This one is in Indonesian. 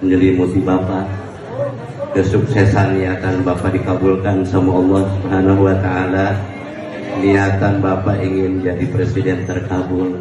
menyelimuti Bapak. Kesuksesan niatan Bapak dikabulkan sama Allah Subhanahu wa taala. Niatan Bapak ingin jadi presiden terkabul